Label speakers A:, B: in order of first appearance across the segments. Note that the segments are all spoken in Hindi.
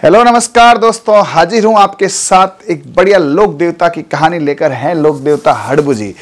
A: हेलो, नमस्कार दोस्तों। हाजिर हूँ आपके साथ एक बढ़िया लोक देवता की कहानी लेकर हैं लोक देवता हड़बुजी।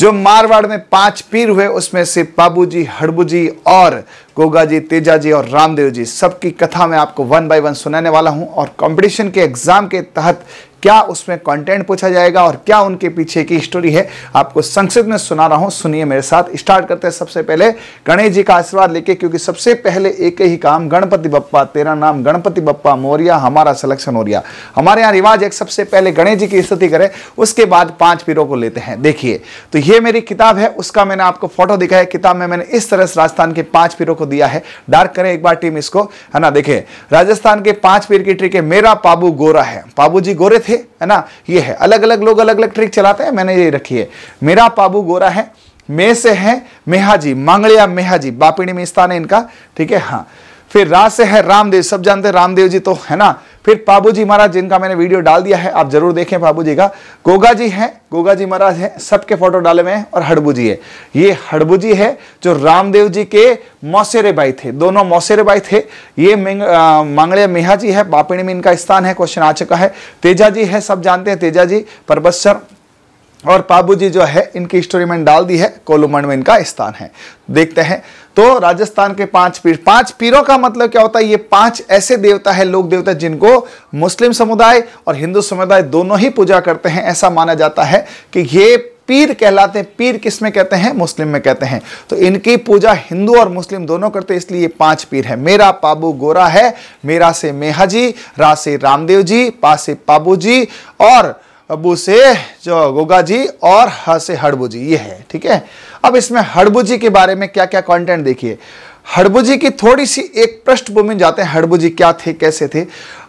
A: जो मारवाड़ में पाँच पीर हुए, उसमें से बाबू जी हड़बू जी और गोगा जी तेजा जी और रामदेव जी सबकी कथा मैं आपको वन बाय वन सुनाने वाला हूँ और कंपटीशन के एग्ज़ाम के तहत क्या उसमें कंटेंट पूछा जाएगा और क्या उनके पीछे की स्टोरी है, आपको संक्षिप्त में सुना रहा हूँ। सुनिए मेरे साथ। स्टार्ट करते हैं सबसे पहले गणेश जी का आशीर्वाद लेके, क्योंकि सबसे पहले एक ही काम, गणपति बप्पा, तेरा नाम गणपति बप्पा मोरिया, हमारा सिलेक्शन हो रिया हमारे यहाँ रिवाज एक सबसे पहले गणेश जी की स्तुति करें, उसके बाद पाँच पीरों को लेते हैं। देखिए तो ये मेरी किताब है, उसका मैंने आपको फ़ोटो दिखाया किताब में मैंने इस तरह से राजस्थान के पाँच पीरों को दिया है। डार्क करें एक बार टीम इसको, है ना? देखिए, राजस्थान के पाँच पीर की ट्रिक है, मेरा पाबू गोरा है। पाबू जी गोरे थे? है ना? ये है। अलग अलग लोग अलग अलग ट्रिक चलाते हैं, मैंने ये रखी है। मेरा पाबू गोरा है, मे से है मेहाजी मांगड़िया मेहाजी बापिणी में स्थान है इनका, ठीक है? हाँ। फिर रा से है, रामदेव, सब जानते हैं रामदेव जी तो है ना? फिर पाबू जी महाराज, जिनका मैंने वीडियो डाल दिया है, आप ज़रूर देखें पाबू जी का। गोगा जी हैं गोगा जी महाराज हैं, सबके फ़ोटो डाले हुए हैं और हड़बू जी है। ये हड़बू जी है जो रामदेव जी के मौसेरे भाई थे, दोनों मौसेरे भाई थे। ये मांगड़े मेहा जी है, बापिणी में इनका स्थान है, क्वेश्चन आ चुका है। तेजा जी है, सब जानते हैं तेजा जी परबस्सर और पाबू जी जो है, इनकी स्टोरी मैंने डाल दी है कोलुमंड में इनका स्थान है। देखते हैं तो राजस्थान के पाँच पीर, पाँच पीरों का मतलब क्या होता है? ये पाँच ऐसे देवता है लोक देवता जिनको मुस्लिम समुदाय और हिंदू समुदाय दोनों ही पूजा करते हैं। ऐसा माना जाता है कि ये पीर कहलाते हैं। पीर किसमें कहते हैं? मुस्लिम में कहते हैं। तो इनकी पूजा हिंदू और मुस्लिम दोनों करते हैं, इसलिए पाँच पीर है। मेरा पाबू गोरा है, मेरा से मेहा जी रा से रामदेव जी पा से पाबू जी और अबू से जो गोगा जी और ह से हड़बू जी ये है ठीक है? अब इसमें हड़बू जी के बारे में क्या क्या कंटेंट देखिए। हड़बू जी की थोड़ी सी एक पृष्ठभूमि जाते हैं हड़बू जी क्या थे कैसे थे?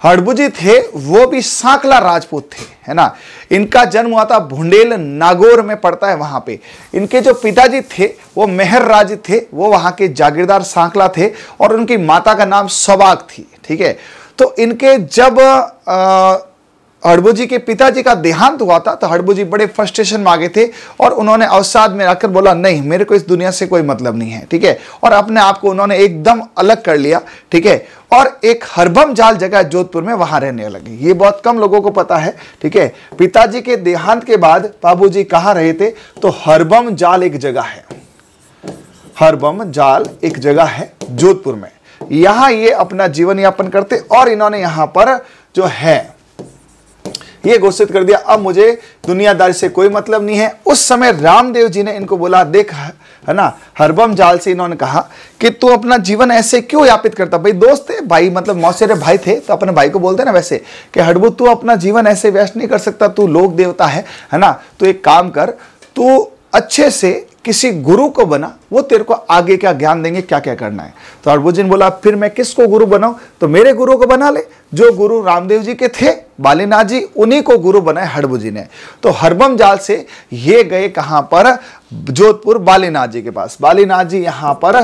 A: हड़बू जी थे वो भी सांकला राजपूत थे है ना? इनका जन्म हुआ था भुंडेल नागौर में पड़ता है वहाँ पे। इनके जो पिताजी थे वो मेहर राज थे वो वहाँ के जागीरदार सांकला थे और उनकी माता का नाम सवाग थी ठीक है? तो इनके जब आ, हड़बू जी के पिताजी का देहांत हुआ था तो हड़बू जी बड़े फ्रस्ट्रेशन में थे और उन्होंने अवसाद में आकर बोला, नहीं, मेरे को इस दुनिया से कोई मतलब नहीं है, ठीक है? और अपने आप को उन्होंने एकदम अलग कर लिया, ठीक है? और एक हरबम जाल जगह जोधपुर में वहाँ रहने लगे। ये बहुत कम लोगों को पता है, ठीक है? पिताजी के देहांत के बाद बाबू जी रहे थे? तो हरबम जाल एक जगह है। हरबम जाल एक जगह है जोधपुर में। यहाँ ये अपना जीवन यापन करते और इन्होंने यहाँ पर जो है ये घोषित कर दिया, अब मुझे दुनियादारी से कोई मतलब नहीं है। उस समय रामदेव जी ने इनको बोला, देख, है ना, हरबम जाल से इन्होंने कहा कि तू अपना जीवन ऐसे क्यों यापित करता? भाई, दोस्त थे, भाई मतलब मौसेरे भाई थे तो अपने भाई को बोलते ना वैसे कि हड़बू तू अपना जीवन ऐसे व्यस्त नहीं कर सकता, तू लोक देवता है है ना तो एक काम कर, तू अच्छे से किसी गुरु को बना, वो तेरे को आगे क्या ज्ञान देंगे, क्या क्या करना है। तो हरभुजन बोला, फिर मैं किसको गुरु बनाऊँ? तो मेरे गुरु को बना ले। जो गुरु रामदेव जी के थे, बालीनाथ जी, उन्हीं को गुरु बनाए हड़बुजी ने। तो हरबम जाल से ये गए कहाँ पर? जोधपुर बालीनाथ जी के पास। बालीनाथ जी यहाँ पर,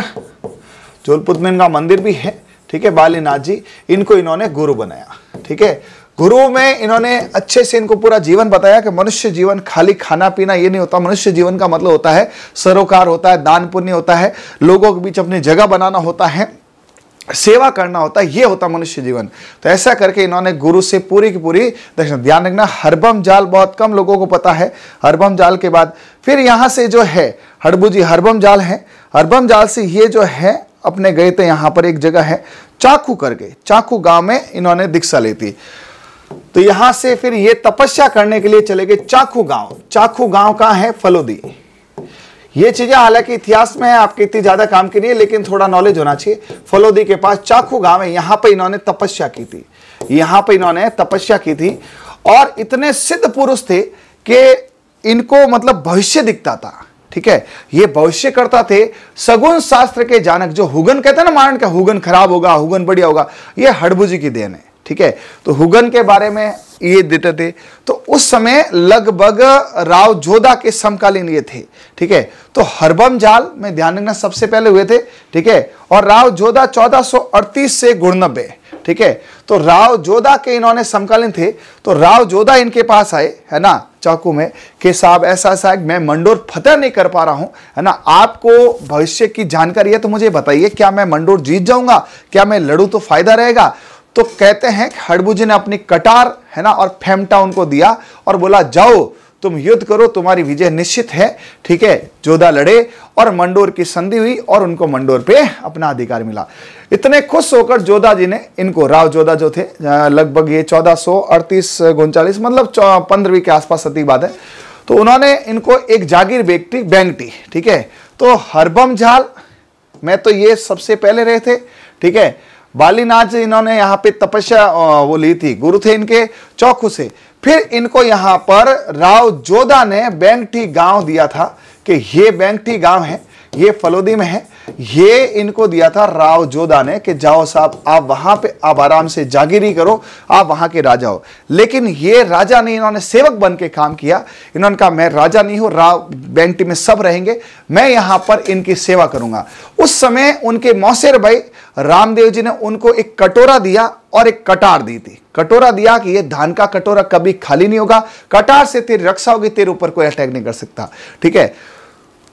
A: जोधपुर में इनका मंदिर भी है, ठीक है, बालीनाथ जी, इनको इन्होंने गुरु बनाया, ठीक है। गुरु में इन्होंने अच्छे से इनको पूरा जीवन बताया कि मनुष्य जीवन खाली खाना पीना ये नहीं होता। मनुष्य जीवन का मतलब होता है सरोकार होता है, दान पुण्य होता है, लोगों के बीच अपनी जगह बनाना होता है, सेवा करना होता है, ये होता मनुष्य जीवन। तो ऐसा करके इन्होंने गुरु से पूरी की पूरी दक्षिण, ध्यान रखना, हरबम जाल बहुत कम लोगों को पता है, हरबम जाल के बाद फिर यहाँ से जो है हड़बू जी, हरबम जाल है। हरबम जाल से ये जो है, अपने गए थे, यहाँ पर एक जगह है, चाकू करके, चाकू गाँव में इन्होंने दीक्षा ली थी। तो यहाँ से फिर ये तपस्या करने के लिए चले गए चाकू गाँव। चाकू गाँव कहाँ है? फलोदी। ये चीज़ें हालाँकि इतिहास में आपके इतनी ज़्यादा काम की नहीं है, लेकिन थोड़ा नॉलेज होना चाहिए। फलोदी के पास चाकू गाँव है, यहाँ पर इन्होंने तपस्या की थी। यहाँ पर इन्होंने तपस्या की थी। और इतने सिद्ध पुरुष थे कि इनको मतलब भविष्य दिखता था। ठीक है? ये भविष्य करता थे सगुन शास्त्र के जानक, जो हुगन कहते हैं ना, मारण का हुगन खराब होगा, हुगन बढ़िया होगा, ये हड़बुजी की देन है। ठीक है? तो हुगन के बारे में ये देते थे। तो उस समय लगभग राव जोधा के समकालीन ये थे, ठीक है? तो हरबम जाल में ध्यान रखना सबसे पहले हुए थे, ठीक है? और राव जोधा 1438 से गुणनब्बे, ठीक है? तो राव जोधा के इन्होंने समकालीन थे तो राव जोधा इनके पास आए, है ना, चाकू में, कि साहब, ऐसा ऐसा, मैं मंडोर फतेह नहीं कर पा रहा हूँ, है ना? आपको भविष्य की जानकारी है तो मुझे बताइए, क्या मैं मंडोर जीत जाऊँगा? क्या मैं लड़ू तो फ़ायदा रहेगा? तो कहते हैं हड़बू जी ने अपनी कटार, है ना, और फेमटा उनको दिया और बोला, जाओ, तुम युद्ध करो, तुम्हारी विजय निश्चित है, ठीक है, जोधा लड़े और मंडोर की संधि हुई और उनको मंडोर पे अपना अधिकार मिला। इतने खुश होकर जोधा जी ने इनको, राव जोधा जो थे लगभग ये चौदह सौ अड़तीस उनचालीस मतलब पंद्रहवीं के आसपास सती बात है तो उन्होंने इनको एक जागीर बेगटी बैंगटी ठीक है। तो हरबम झाल, में तो ये सबसे पहले रहे थे, ठीक है बालीनाथ इन्होंने यहाँ पे तपस्या वो ली थी, गुरु थे इनके चौकू से। फिर इनको यहाँ पर राव जोधा ने बैंगठी गाँव दिया था। कि ये बैंगटी गाँव है, ये फलोदी में है, ये इनको दिया था राव जोधा ने कि जाओ साहब, आप वहाँ पे, आप आराम से जागीरी करो, आप वहाँ के राजा हो। लेकिन ये राजा नहीं, इन्होंने सेवक बन के काम किया। इन्होंने कहा, मैं राजा नहीं हूँ, राव बैंकटी में सब रहेंगे, मैं यहाँ पर इनकी सेवा करूँगा। उस समय उनके मौसेर भाई रामदेव जी ने उनको एक कटोरा दिया और एक कटार दी थी। कटोरा दिया कि ये धान का कटोरा कभी खाली नहीं होगा, कटार से तेरी रक्षा होगी, तेरे ऊपर कोई अटैक नहीं कर सकता। ठीक है?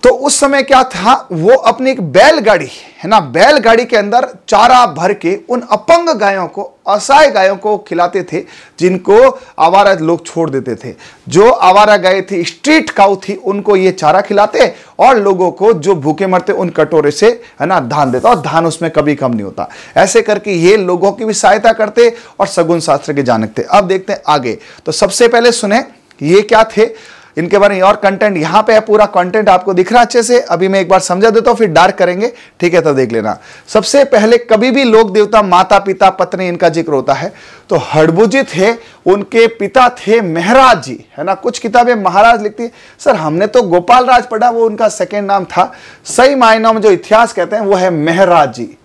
A: तो उस समय क्या था? वो अपनी एक बैलगाड़ी, है ना? बैलगाड़ी के अंदर चारा भर के उन अपंग गायों को, असहाय गायों को खिलाते थे, जिनको आवारा लोग छोड़ देते थे। जो आवारा गाय थी स्ट्रीट काउ थी, उनको ये चारा खिलाते और लोगों को जो भूखे मरते, उन कटोरे से, है ना, धान देता और धान उसमें कभी कम नहीं होता। ऐसे करके ये लोगों की भी सहायता करते और सगुन शास्त्र के जानक थे। अब देखते हैं आगे। तो सबसे पहले सुने, ये क्या थे? इनके बारे में और कंटेंट यहाँ पे है, पूरा कंटेंट आपको दिख रहा अच्छे से। अभी मैं एक बार समझा देता हूँ, फिर डार्क करेंगे। ठीक है तो देख लेना। सबसे पहले कभी भी लोक देवता माता पिता पत्नी, इनका ज़िक्र होता है। तो हड़बुजी थे उनके पिता थे मेहराज जी। है ना? कुछ किताबें महाराज लिखती है। सर, हमने तो गोपाल राज पढ़ा, वो उनका सेकेंड नाम था। सही मायनों में जो इतिहास कहते हैं, वो है मेहराज जी।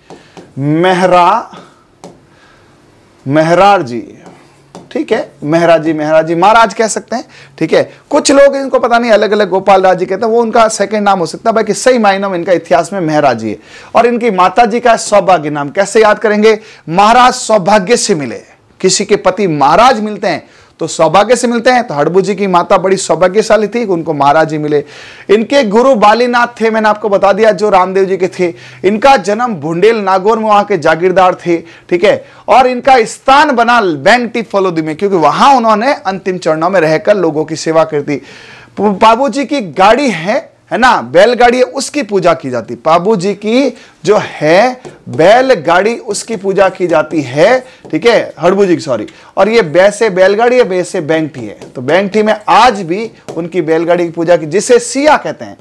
A: मेहरा, मेहरार जी। ठीक है, महराजी महराजी महाराज कह सकते हैं, ठीक है। कुछ लोग इनको पता नहीं अलग अलग गोपाल राज़ी कहते हैं, वो उनका सेकंड नाम हो सकता है, बाकी सही मायनों में इनका इतिहास में महराजी है। और इनकी माता जी का सौभाग्य नाम कैसे याद करेंगे? महाराज सौभाग्य से मिले। किसी के पति महाराज मिलते हैं तो सौभाग्य से मिलते हैं। तो हड़बू जी की माता बड़ी सौभाग्यशाली थी, उनको महाराज जी मिले। इनके गुरु बालीनाथ थे, मैंने आपको बता दिया, जो रामदेव जी के थे। इनका जन्म भुंडेल नागौर में वहाँ के जागीरदार थे, ठीक है? और इनका स्थान बना बैंगटी फलोदी में, क्योंकि वहाँ उन्होंने अंतिम चरणों में रहकर लोगों की सेवा कर दी। बाबू जी की गाड़ी है है ना? बैलगाड़ी है उसकी पूजा की जाती। बाबू जी की जो है, बैलगाड़ी उसकी पूजा की जाती है, ठीक है? हड़बू जी की सॉरी और ये बैसे बैलगाड़ी है बैसे बैंगठी है। तो बैंगठी में आज भी उनकी बैलगाड़ी की पूजा की, जिसे सिया कहते हैं,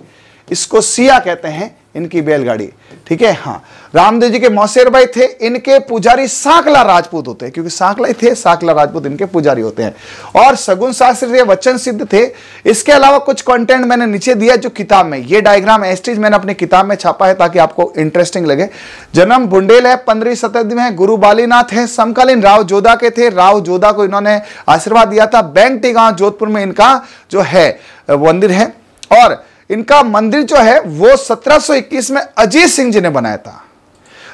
A: इसको सिया कहते हैं। इनकी बैलगाड़ी। ठीक है? हाँ। रामदेव जी के मौसेर भाई थे, इनके पुजारी साकला राजपूत होते हैं, क्योंकि साकला ही थे, साकला राजपूत इनके पुजारी होते हैं। और सगुन शास्त्री थे, वचन सिद्ध थे। इसके अलावा कुछ कंटेंट मैंने नीचे दिया जो किताब में। ये डायग्राम एस्टीज मैंने अपनी किताब में छापा है ताकि आपको इंटरेस्टिंग लगे। जन्म बुंडेल है, पंद्रहवीं शताब्दी में गुरु बालीनाथ है, समकालीन राव जोधा के थे। राव जोधा को इन्होंने आशीर्वाद दिया था। गाँव जोधपुर में इनका जो है मंदिर है। और इनका मंदिर जो है, वो 1721 में अजीत सिंह जी ने बनाया था।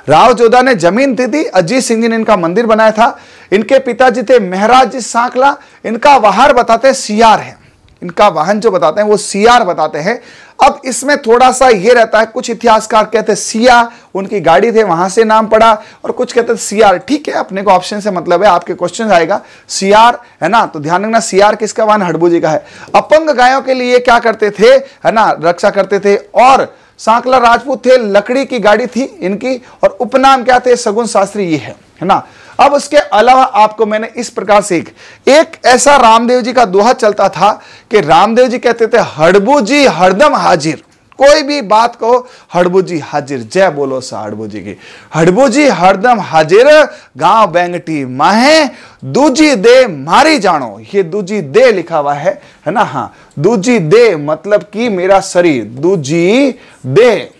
A: राव जोधा ने ज़मीन दी थी अजीत सिंह जी ने इनका मंदिर बनाया था। इनके पिताजी थे मेहराज जी सांकला, इनका वहार बताते सियार है। इनका वाहन जो बताते हैं, वो सियार बताते हैं। अब इसमें थोड़ा सा ये रहता है, कुछ इतिहासकार कहते हैं सिया, उनकी गाड़ी थे, वहाँ से नाम पड़ा और कुछ कहते हैं सियार। ठीक है, अपने को ऑप्शन से मतलब है, आपके क्वेश्चन आएगा। सियार, है ना? तो ध्यान रखना, सियार किसका वाहन? हड़बू जी का है। अपंग गायों के लिए क्या करते थे, है ना? रक्षा करते थे और सांकला राजपूत थे, लकड़ी की गाड़ी थी इनकी और उपनाम क्या थे? सगुन शास्त्री, ये है है ना? अब उसके अलावा आपको मैंने इस प्रकार से एक, ऐसा रामदेव जी का दोहा चलता था कि रामदेव जी कहते थे हड़बू जी हरदम हाजिर। कोई भी बात को हड़बू जी हाजिर। जय बोलो सा हड़बू जी की। हड़बू जी हरदम हाजिर गाँव बेंगटी माहे दूजी दे मारी जानो। ये दूजी दे लिखा हुआ है है ना? हाँ दूजी दे मतलब कि मेरा शरीर दूजी दे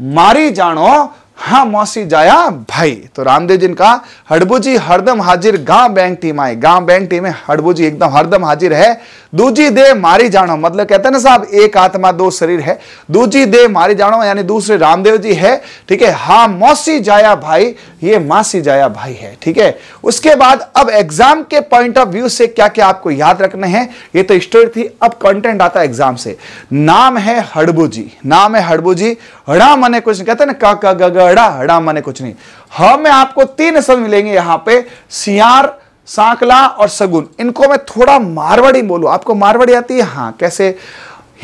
A: मारी जानो हाँ मौसी जाया, भाई। तो रामदेव जी ने का हड़बूजी हरदम हाजिर, गाँव बैंक टीम आए गाँव बैंक टीम है हड़बूजी एकदम हरदम हाजिर है। दूजी दे मारी जानो मतलब कहते हैं ना साहब, एक आत्मा, दो शरीर है। दूजी दे मारी जानो, यानी दूसरे रामदेव जी है। ठीक है? हाँ मौसी जाया, भाई। ये मासी जाया, भाई है। ठीक है? उसके बाद अब एग्ज़ाम के पॉइंट ऑफ़ व्यू से क्या क्या आपको याद रखने हैं? ये तो स्टोरी थी, अब कंटेंट आता है एग्ज़ाम से। नाम है हड़बू नाम है हड़बू जी हड़ा मने कुछ कहते ना, का ग हड़ा हड़ा माने कुछ नहीं। ह, में आपको तीन शब्द मिलेंगे यहाँ पे, सियार, सांकला और सगुन। इनको मैं थोड़ा मारवाड़ी बोलू। आपको मारवाड़ी आती है? हाँ कैसे?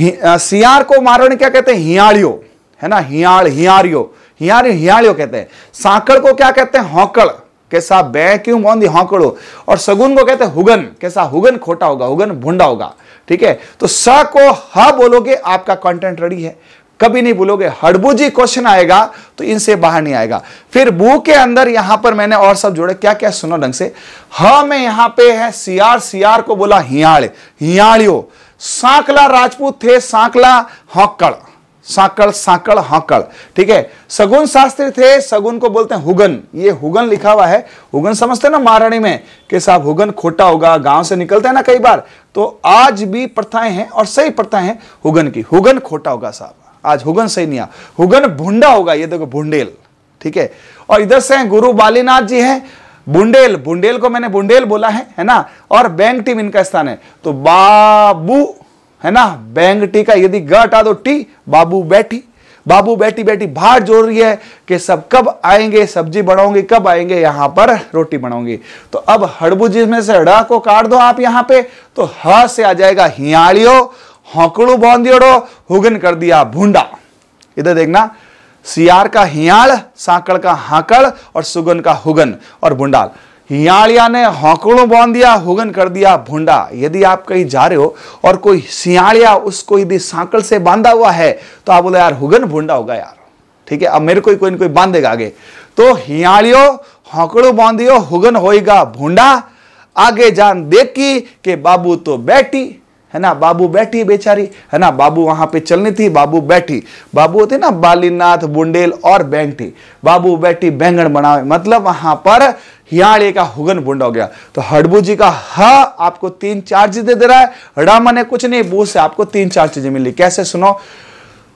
A: सियार को मारवाड़ी क्या कहते हैं? हियाड़ियो। है ना? हियाड़ हियारियो हियार हियाड़ियो कहते हैं। सांकड़ को क्या कहते हैं? हौकड़। कैसा बै क्यों मोंदी हौकड़ो? और सगुन को कहते हैं हुगन। कैसा? हुगन खोटा होगा, हुगन भुंडा होगा। ठीक है? तो स को ह बोलोगे, आपका कंटेंट रेडी है। कभी नहीं बोलोगे हड़बूजी क्वेश्चन आएगा तो इनसे बाहर नहीं आएगा। फिर बू के अंदर यहाँ पर मैंने और सब जोड़े। क्या क्या सुनो ढंग से। ह में यहाँ पे है सियार। सियार को बोला हियाड़ हियाड़ियो सांकला राजपूत थे। सांकला हौकड़। साकड़ साकड़, हाकड़। ठीक है? सगुन शास्त्री थे। सगुन को बोलते हैं हुगन। ये हुगन लिखा हुआ है। हुगन समझते ना महाराणी में कि साहब हुगन खोटा होगा, गाँव से निकलते हैं ना कई बार। तो आज भी प्रथाएँ हैं और सही प्रथाएँ हैं हुगन की। हुगन खोटा होगा साहब। आज हुगन आ हुगन भुंडा होगा, ये देखो भुंडेल, ठीक है? और इधर से गुरु बालीनाथ जी हैं बुंडेल बुंडेल को मैंने बुंडेल बोला है है ना? और बैंक टीम इनका स्थान है तो बाबू, है ना? बैंक टी का यदि ग हटा दो, टी, बाबू बैठी बाबू बैठी बैठी बाहर जोड़ रही है कि सब कब आएँगे, सब्ज़ी बनाओगे कब आएँगे, यहाँ पर रोटी बनाओगे। तो अब हड़बुजी में से ड़ को काट दो आप यहाँ पे तो ह से आ जाएगा हियाड़ियो हौकड़ू बौंदियोड़ो, हुगन कर दिया भूडा। इधर देखना, सियार का हियाड़ सांकड़ का हाकड़ और सुगन का हुगन और भुंडाल। हियाड़िया ने हौकड़ों बाँध दिया हुगन कर दिया भुंडा। यदि आप कहीं जा रहे हो और कोई सियाड़िया उसको यदि सांकल से बांधा हुआ है तो आप बोले, यार, हुगन भुंडा होगा यार। ठीक है, अब मेरे को कोई कोई बांधेगा आगे। तो हियाड़ियो हौकड़ो बांधियो हुगन होएगा भुंडा। आगे जान देखी के बाबू तो बैठी। है ना, बाबू बैठी बेचारी, है ना, बाबू वहाँ पे चलनी थी, बाबू बैठी। बाबू होते ना, बालीनाथ बुंडेल और बैंगटी बाबू बैठी, बैंगन बनावे मतलब वहाँ पर हियाड़े का हुगन बुंडा हो गया। तो हड़बू जी का, ह, आपको तीन चार चीज़ें दे रहा है। हड़ा मने कुछ नहीं बू से आपको तीन चार चीज़ें मिली। कैसे सुनो?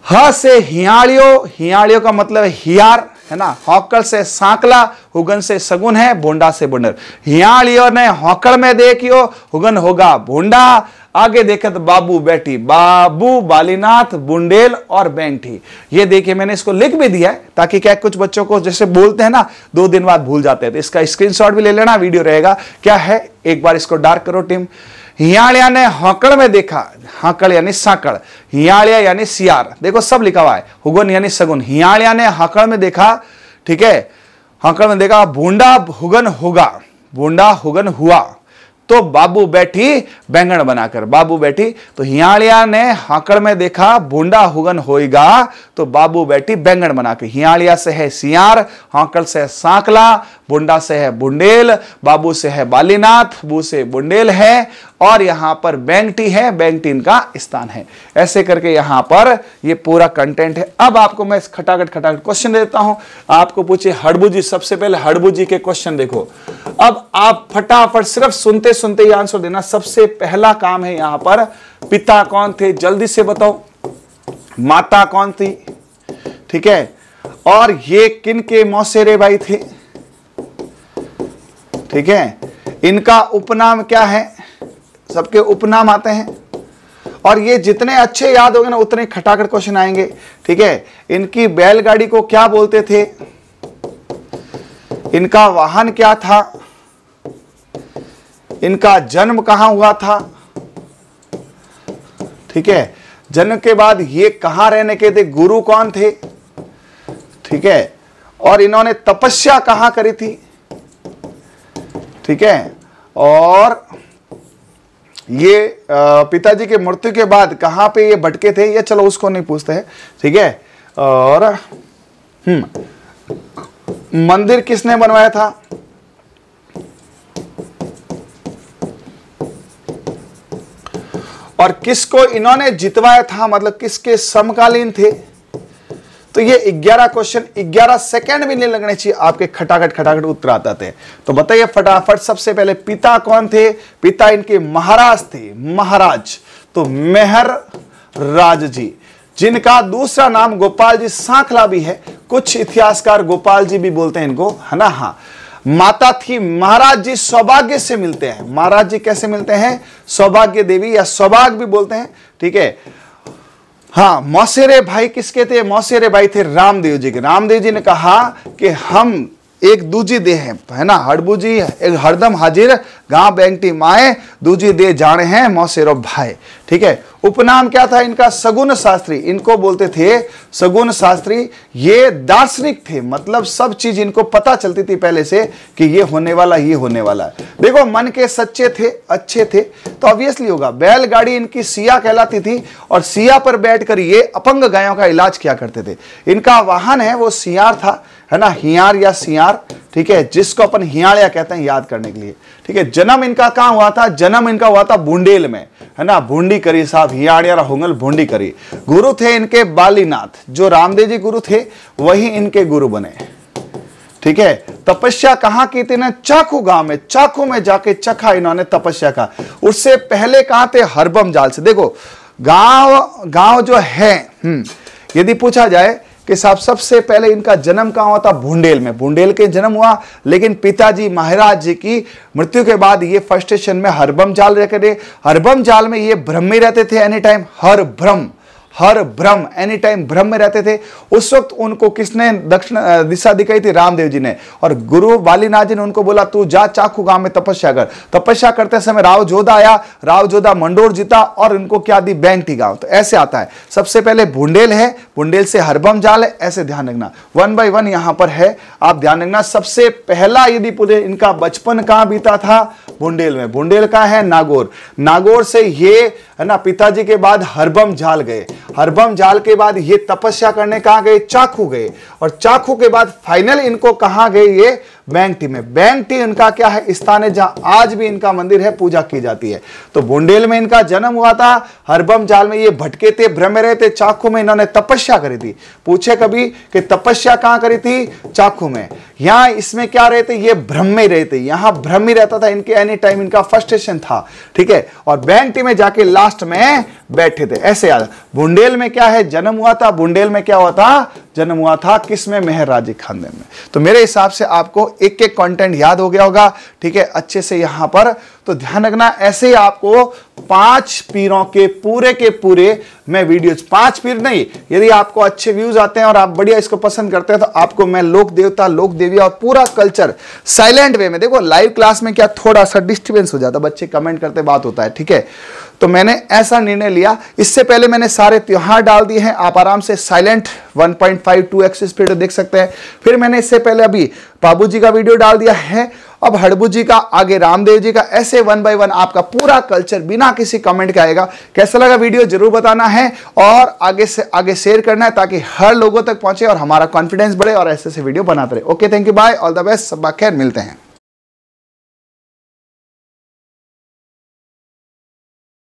A: ह से हियाड़ियो हियाड़ियो का मतलब हियार, है ना हौकड़ से सांकला, हुगन से सगुन है बोंडा से बुंडर हियाड़ियो ने हौकड़ में देखियो, हुगन होगा भोंडा आगे देखे तो बाबू बैठी। बाबू बालीनाथ, बुंडेल और बैंठी। ये देखिए मैंने इसको लिख भी दिया है ताकि क्या कुछ बच्चों को जैसे बोलते हैं ना, दो दिन बाद भूल जाते हैं। तो इसका स्क्रीनशॉट भी ले लेना वीडियो रहेगा। क्या है? एक बार इसको डार्क करो टीम हियाड़िया ने हौकड़ में देखा। हकड़ यानी साकड़। हियाड़िया यानी सियार। देखो, सब लिखा हुआ है। हुगन यानी सगुन हियाड़िया ने हकड़ में देखा, ठीक है? हकड़ में देखा बूंडा हुगन होगा। भूडा, हुगन हुआ। तो बाबू बैठी बैंगन बनाकर। बाबू बैठी तो हियाड़िया ने हाकड़ में देखा, भूडा हुगन होएगा तो बाबू बैठी बैंगन बनाकर हियाड़िया से है सियार, हाकड़ से है सांकला बुंडा से है बुंडेल, बाबू से है बालीनाथ, बू से बुंडेल है और यहाँ पर बैंगटी है बैंगटी इनका स्थान है। ऐसे करके यहाँ पर ये पूरा कंटेंट है। अब आपको मैं खटाखट खटाखट क्वेश्चन देता हूँ। आपको पूछे हड़बुजी, सबसे पहले हड़बुजी के क्वेश्चन देखो। अब आप फटाफट सिर्फ़ सुनते सुनते ही आंसर देना। सबसे पहला काम है यहाँ पर, पिता कौन थे? जल्दी से बताओ। माता कौन थी? ठीक है? और ये किन के मौसेरे भाई थे? ठीक है? इनका उपनाम क्या है? सबके उपनाम आते हैं। और ये जितने अच्छे याद होंगे ना, उतने खटाखट क्वेश्चन आएँगे। ठीक है? इनकी बैलगाड़ी को क्या बोलते थे? इनका वाहन क्या था? इनका जन्म कहाँ हुआ था? ठीक है? जन्म के बाद ये कहाँ रहने के थे? गुरु कौन थे? ठीक है? और इन्होंने तपस्या कहाँ करी थी? ठीक है? और ये पिताजी के मृत्यु के बाद कहाँ पे ये भटके थे, ये चलो उसको नहीं पूछते हैं, ठीक है? और हम्म मंदिर किसने बनवाया था? और किसको इन्होंने जितवाया था मतलब किसके समकालीन थे? तो ये 11 क्वेश्चन 11 सेकंड भी नहीं लगने चाहिए, आपके खटाखट खटाखट उत्तर आते थे। तो बताइए फटाफट, सबसे पहले पिता कौन थे? पिता इनके महाराज थे, महाराज। तो मेहर राज जी, जिनका दूसरा नाम गोपाल जी सांखला भी है। कुछ इतिहासकार गोपाल जी भी बोलते हैं इनको, है ना? हाँ। माता थी, महाराज जी सौभाग्य से मिलते हैं। महाराज जी कैसे मिलते हैं? सौभाग्य देवी या सौभाग्य भी बोलते हैं, ठीक है? हाँ मौसेरे भाई किसके थे? मौसेरे भाई थे रामदेव जी के। रामदेव जी ने कहा कि हम एक दूजी दे है है ना? हड़बूजी एक हरदम हाजिर गाँव बैंकटी माए, दूजी दे जाने हैं मौसेरो भाई। ठीक है? उपनाम क्या था इनका? सगुन शास्त्री। इनको बोलते थे, सगुन शास्त्री, ये दार्शनिक थे। मतलब सब चीज़ इनको पता चलती थी पहले से कि ये होने वाला, ये होने वाला। देखो, मन के सच्चे थे, अच्छे थे तो ऑब्वियसली होगा। बैलगाड़ी इनकी सिया कहलाती थी और सिया पर बैठकर ये अपंग गायों का इलाज किया करते थे। इनका वाहन है, वो सियार था, है ना? हियार या सियार, ठीक है? जिसको अपन हियाड़िया कहते हैं याद करने के लिए। ठीक है, जन्म इनका कहाँ हुआ था? जन्म इनका हुआ था बुंडेल में, है ना? भूडी करी साहब हियाड़िया होंगल भूडी करी। गुरु थे इनके बालीनाथ। जो रामदेव जी गुरु थे वही इनके गुरु बने। ठीक है? तपस्या कहाँ की थी ना? चाकू गाँव में चाकू में जाके चखा इन्होंने तपस्या का। उससे पहले कहा थे? हरबम जाल से। देखो गाँव गाँव जो है हम्म, यदि पूछा जाए कि साहब सबसे पहले इनका जन्म कहाँ हुआ था? भूंडेल में। भूंडेल के जन्म हुआ, लेकिन पिताजी महाराज जी की मृत्यु के बाद ये फ़र्स्ट स्टेशन में हरबम जाल रह करे हरबम जाल में ये भ्रम में रहते थे एनी टाइम हर भ्रम हर भ्रम एनी टाइम भ्रम में रहते थे, उस वक्त उनको किसने दक्षिण दिशा दिखाई थी? रामदेव जी ने। और गुरु बालीनाथ जी ने उनको बोला, तू जा चाकू गाँव में तपस्या कर। तपस्या करते समय राव जोधा आया। राव जोधा मंडोर जीता और उनको क्या दी? बैंकटी गाँव। तो ऐसे आता है। सबसे पहले बुंडेल है। बुंडेल से हरबम जाल है। ऐसे ध्यान रखना। वन बाई वन यहाँ पर है। आप ध्यान रखना। सबसे पहला यदि पूरे इनका बचपन कहाँ बीता था? बुंडेल में। बुंडेल का है नागौर। नागौर से ये, है ना, पिताजी के बाद हरबम झाल गए। हरबम झाल के बाद ये तपस्या करने कहा गए? चाकू गए। और चाकू के बाद फाइनल इनको कहा गए ये? बैंक टी में। बैंक टी इनका क्या है? स्थान है जहाँ आज भी इनका मंदिर है, पूजा की जाती है। तो बुंडेल में इनका जन्म हुआ था। हरबम जाल में ये भटके थे, भ्रम रहे थे चाकू में इन्होंने तपस्या करी थी। पूछे कभी कि तपस्या कहाँ करी थी? चाकू में। यहाँ इसमें क्या रहते? ये भ्रम में रहते। यहाँ भ्रम ही रहता था इनके एनी टाइम इनका फ़र्स्ट स्टेशन था। ठीक है? और बैंकटी में जाके लास्ट में बैठे थे। ऐसे याद बुंडेल में क्या है? जन्म हुआ था। बुंडेल में क्या हुआ था? जन्म हुआ था किसमें मेहराजी खानदेन में। तो मेरे हिसाब से आपको एक एक कंटेंट याद हो गया होगा। ठीक है अच्छे से यहाँ पर तो ध्यान रखना, ऐसे ही आपको पाँच पीरों के पूरे के पूरे मैं वीडियोज़ पाँच पीर नहीं, यदि आपको अच्छे व्यूज़ आते हैं और आप बढ़िया इसको पसंद करते हैं तो आपको मैं लोक देवता, लोक देविया और पूरा कल्चर साइलेंट वे में, देखो लाइव क्लास में क्या थोड़ा सा डिस्टर्बेंस हो जाता, बच्चे कमेंट करते, बात होता है, ठीक है? तो मैंने ऐसा निर्णय लिया, इससे पहले मैंने सारे त्योहार डाल दिए हैं, आप आराम से साइलेंट 1.5 टू एक्स स्पीड देख सकते हैं। फिर मैंने इससे पहले अभी बाबू जी का वीडियो डाल दिया है अब हड़बू जी का, आगे रामदेव जी का, ऐसे वन बाय वन आपका पूरा कल्चर बिना किसी कमेंट के आएगा। कैसा लगा वीडियो, ज़रूर बताना है। और आगे से, आगे शेयर करना है ताकि हर लोगों तक पहुँचे और हमारा कॉन्फिडेंस बढ़े और ऐसे ऐसे वीडियो बनाते रहे। Okay thank you bye all the best सब खैर, मिलते हैं।